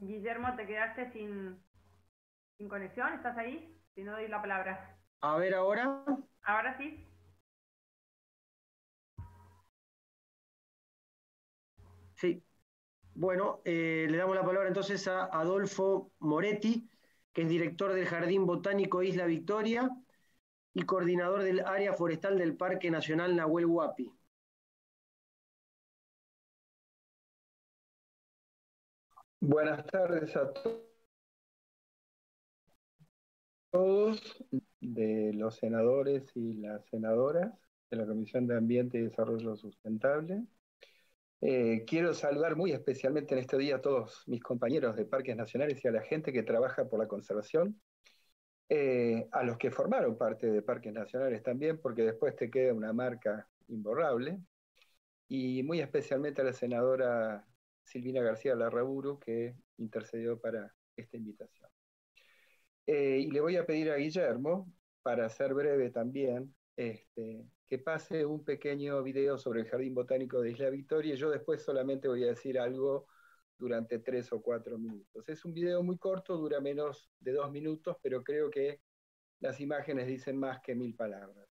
Guillermo, te quedaste sin, sin conexión, ¿estás ahí? Si no doy la palabra. A ver ahora. Ahora sí. Sí. Bueno, eh, le damos la palabra entonces a Adolfo Moretti, que es director del Jardín Botánico Isla Victoria y coordinador del área forestal del Parque Nacional Nahuel Huapi. Buenas tardes a todos de los senadores y las senadoras de la Comisión de Ambiente y Desarrollo Sustentable. Eh, quiero saludar muy especialmente en este día a todos mis compañeros de parques nacionales y a la gente que trabaja por la conservación, eh, a los que formaron parte de parques nacionales también, porque después te queda una marca imborrable, y muy especialmente a la senadora Silvina García Larraburu, que intercedió para esta invitación. Eh, y le voy a pedir a Guillermo, para ser breve también, este, que pase un pequeño video sobre el Jardín Botánico de Isla Victoria y yo después solamente voy a decir algo durante tres o cuatro minutos. Es un video muy corto, dura menos de dos minutos, pero creo que las imágenes dicen más que mil palabras.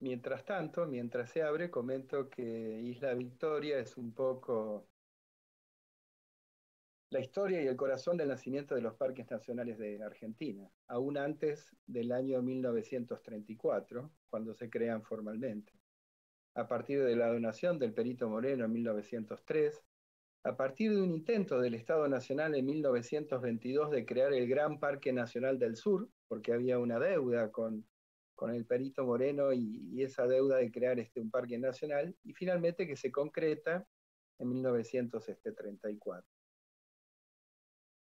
Mientras tanto, mientras se abre, comento que Isla Victoria es un poco la historia y el corazón del nacimiento de los parques nacionales de Argentina, aún antes del año 1934, cuando se crean formalmente. A partir de la donación del Perito Moreno en 1903, a partir de un intento del Estado Nacional en 1922 de crear el Gran Parque Nacional del Sur, porque había una deuda con con el Perito Moreno y, esa deuda de crear este, un parque nacional, y finalmente que se concreta en 1934.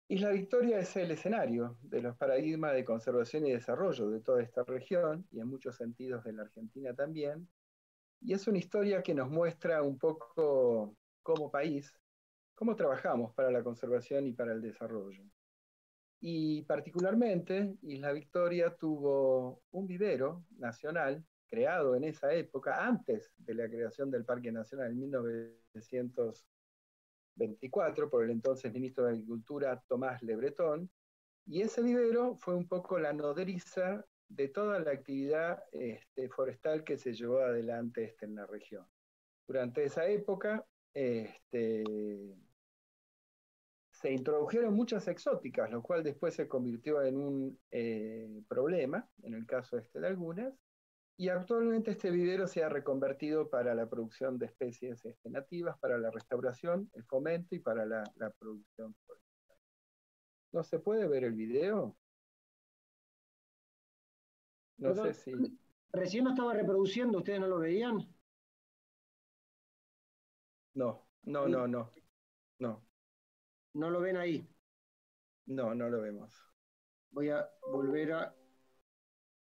Isla Victoria es el escenario de los paradigmas de conservación y desarrollo de toda esta región y en muchos sentidos de la Argentina también. Y es una historia que nos muestra un poco como país, cómo trabajamos para la conservación y para el desarrollo. Y particularmente Isla Victoria tuvo un vivero nacional creado en esa época, antes de la creación del Parque Nacional en 1924 por el entonces ministro de Agricultura Tomás Lebretón, y ese vivero fue un poco la nodriza de toda la actividad este, forestal que se llevó adelante este, en la región. Durante esa época, este, se introdujeron muchas exóticas, lo cual después se convirtió en un eh, problema, en el caso este de algunas, y actualmente este vivero se ha reconvertido para la producción de especies este, nativas, para la restauración, el fomento y para la, producción forestal. ¿No se puede ver el video? No sé si... Recién lo estaba reproduciendo, ¿ustedes no lo veían? No, no, no, no. No. ¿No lo ven ahí? No, no lo vemos. Voy a volver a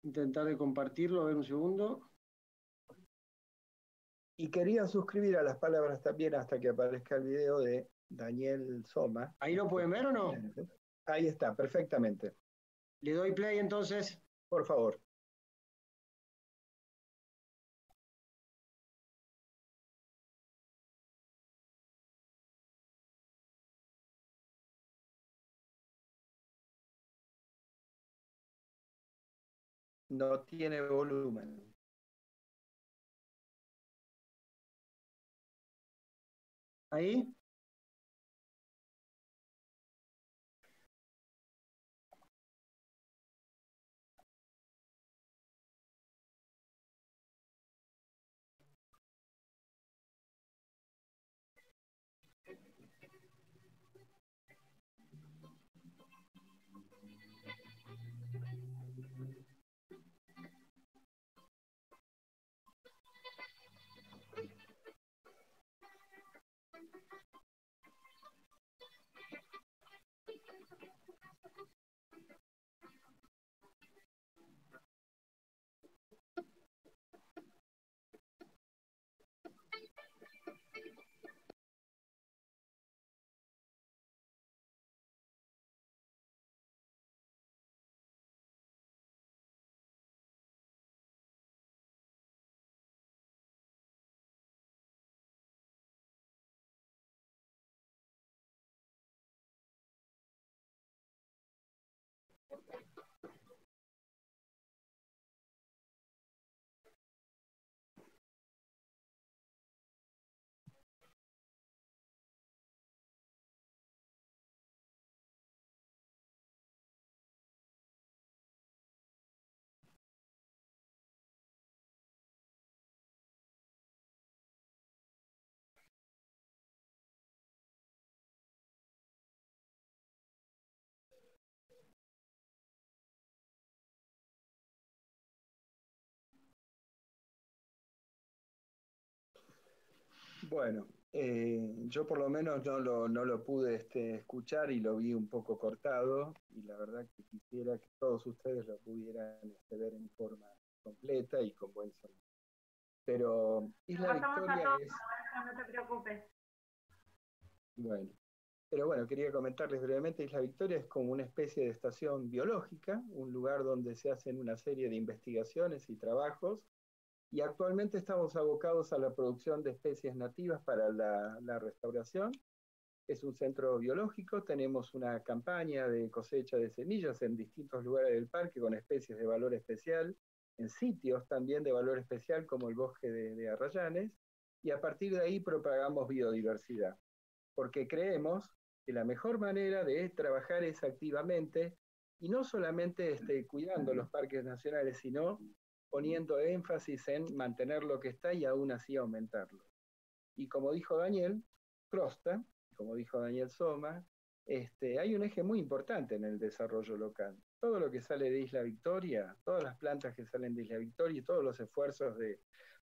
intentar de compartirlo, a ver un segundo. Y quería suscribir a las palabras también hasta que aparezca el video de Daniel Soma. ¿Ahí lo pueden ver o no? Ahí está, perfectamente. Le doy play entonces. Por favor. No tiene volumen. Ahí. Bueno, eh, yo por lo menos no lo, no lo pude este, escuchar y lo vi un poco cortado y la verdad que quisiera que todos ustedes lo pudieran este, ver en forma completa y con buen sonido. Pero Isla Victoria es... No te preocupes. Bueno, pero bueno, quería comentarles brevemente, Isla Victoria es como una especie de estación biológica, un lugar donde se hacen una serie de investigaciones y trabajos y actualmente estamos abocados a la producción de especies nativas para la, restauración. Es un centro biológico, tenemos una campaña de cosecha de semillas en distintos lugares del parque con especies de valor especial, en sitios también de valor especial como el bosque de, de Arrayanes, y a partir de ahí propagamos biodiversidad, porque creemos que la mejor manera de trabajar es activamente y no solamente este, cuidando los parques nacionales, sino poniendo énfasis en mantener lo que está y aún así aumentarlo. Y como dijo Daniel Crosta, como dijo Daniel Soma, este, hay un eje muy importante en el desarrollo local. Todo lo que sale de Isla Victoria, todas las plantas que salen de Isla Victoria y todos los esfuerzos de,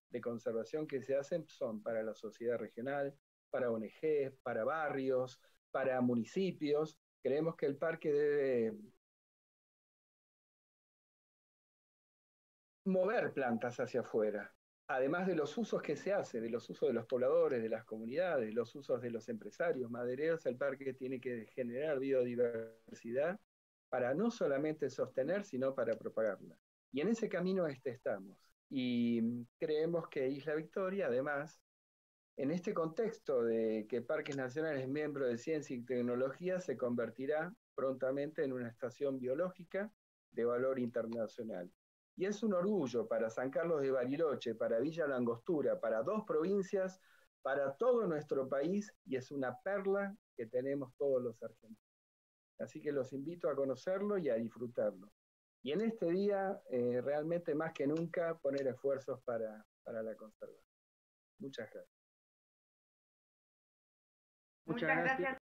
de conservación que se hacen son para la sociedad regional, para ONG, para barrios, para municipios. Creemos que el parque debe mover plantas hacia afuera, además de los usos que se hace, de los usos de los pobladores, de las comunidades, los usos de los empresarios madereros, el parque tiene que generar biodiversidad para no solamente sostener, sino para propagarla. Y en ese camino este estamos. Y creemos que Isla Victoria, además, en este contexto de que Parques Nacionales es miembro de Ciencia y Tecnología, se convertirá prontamente en una estación biológica de valor internacional. Y es un orgullo para San Carlos de Bariloche, para Villa Langostura, para dos provincias, para todo nuestro país y es una perla que tenemos todos los argentinos. Así que los invito a conocerlo y a disfrutarlo. Y en este día, eh, realmente más que nunca, poner esfuerzos para, para la conservación. Muchas gracias. Muchas, gracias.